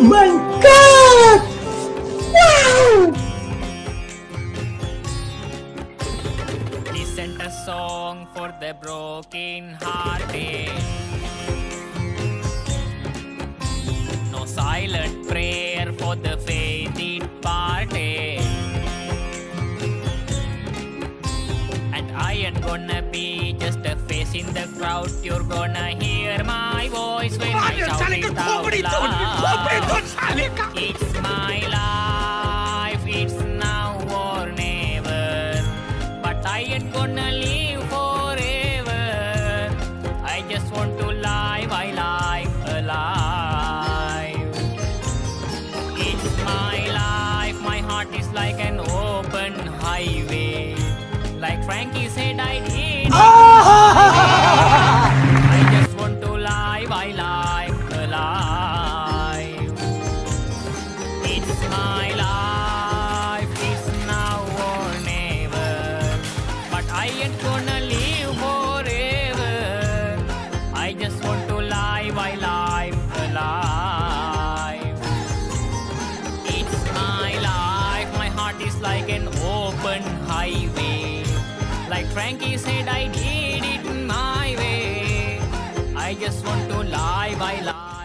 Oh my god! Wow! Listen a song for the broken hearted. No silent prayer for the faith departed. And I ain't gonna be just a face in the crowd. You're gonna hear my voice when I shout it out loud. It's my life, it's now or never. But I ain't gonna live forever. I just want to live, I live alive. It's my life, my heart is like an open highway. Like Frankie said, I did. I want to live, I live alive. It's my life, my heart is like an open highway. Like Frankie said, I did it my way. I just want to live, I live.